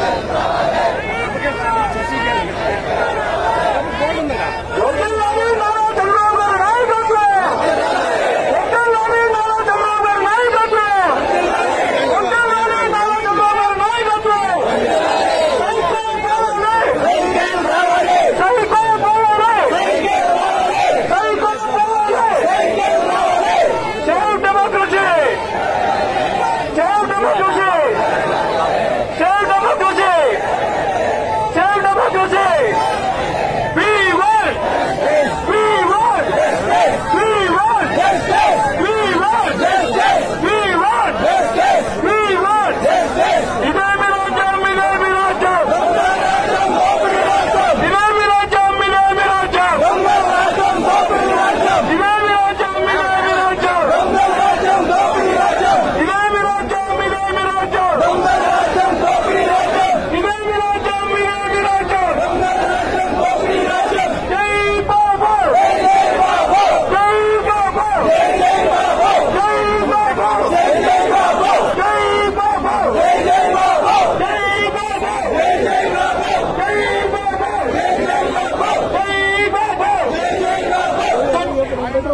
Amen.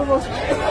我操